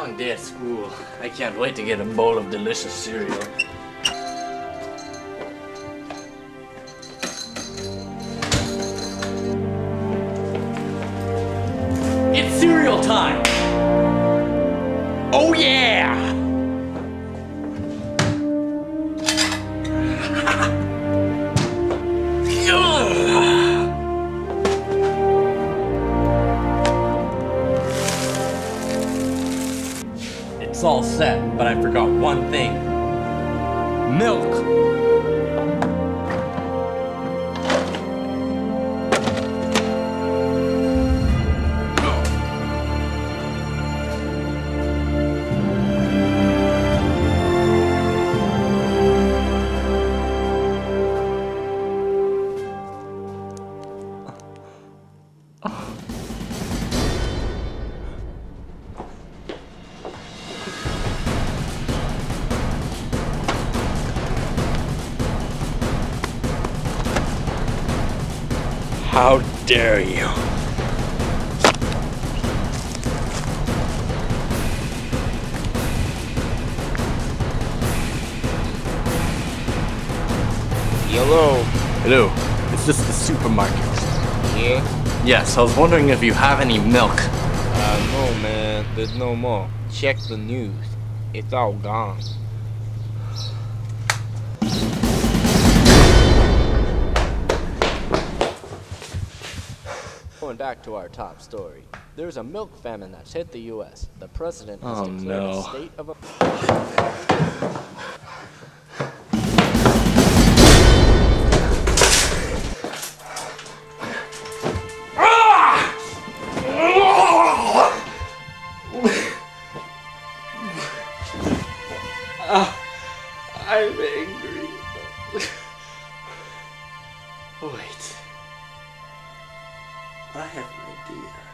long day at school. I can't wait to get a bowl of delicious cereal. It's cereal time! It's all set, but I forgot one thing. Milk! How dare you? Hello. Hello, is this the supermarket? Yeah? Yes, I was wondering if you have any milk. Uh, no, man. There's no more. Check the news. It's all gone. Going back to our top story, there's a milk famine that's hit the U.S. The president has Oh, declared no. a state of a. Ah, I'm angry. Wait. I have an idea.